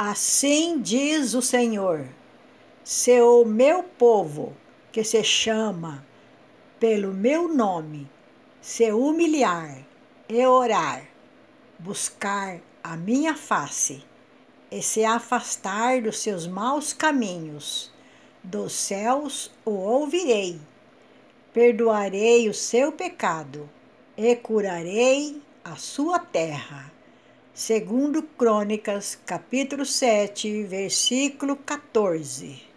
Assim diz o Senhor: se o meu povo, que se chama pelo meu nome, se humilhar e orar, buscar a minha face e se afastar dos seus maus caminhos, dos céus o ouvirei, perdoarei o seu pecado e curarei a sua terra. Segundo Crônicas, capítulo 7, versículo 14.